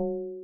you